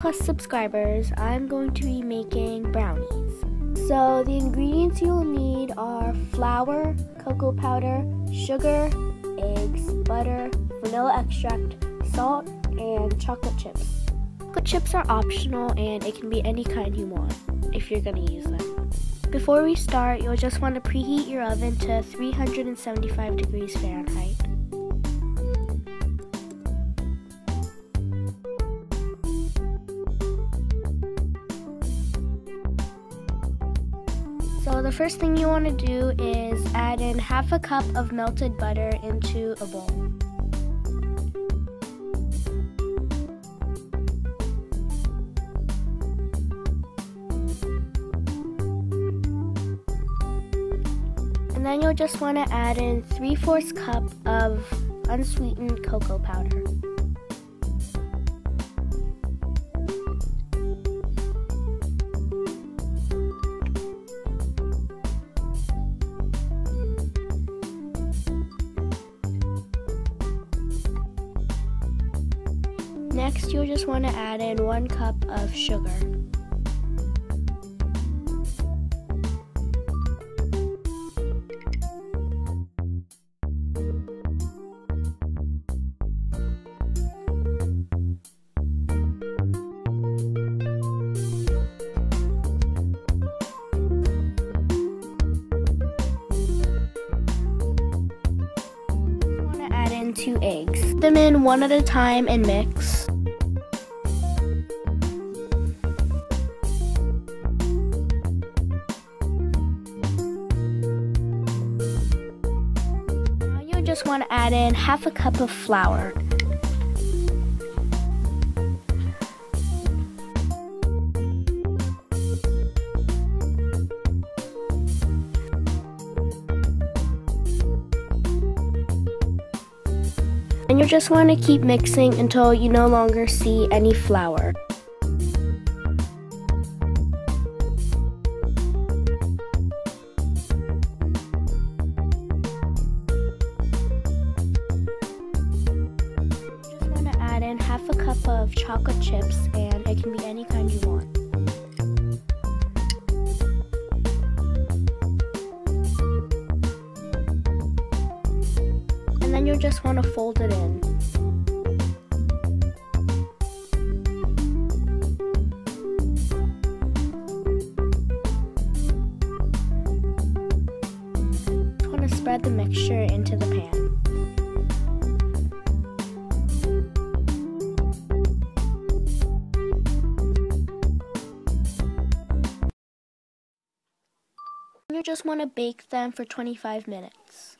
plus subscribers, I'm going to be making brownies. So the ingredients you'll need are flour, cocoa powder, sugar, eggs, butter, vanilla extract, salt, and chocolate chips. Chocolate chips are optional and it can be any kind you want if you're going to use them. Before we start, you'll just want to preheat your oven to 375 degrees Fahrenheit. So the first thing you want to do is add in half a cup of melted butter into a bowl. And then you'll just want to add in 3 fourths cup of unsweetened cocoa powder. Next, you'll just want to add in one cup of sugar. add in two eggs. Put them in one at a time and mix. Just want to add in half a cup of flour. And you'll just want to keep mixing until you no longer see any flour. Half a cup of chocolate chips and it can be any kind you want. and then you'll just want to fold it in. Just want to spread the mixture into the pan. You just want to bake them for 25 minutes.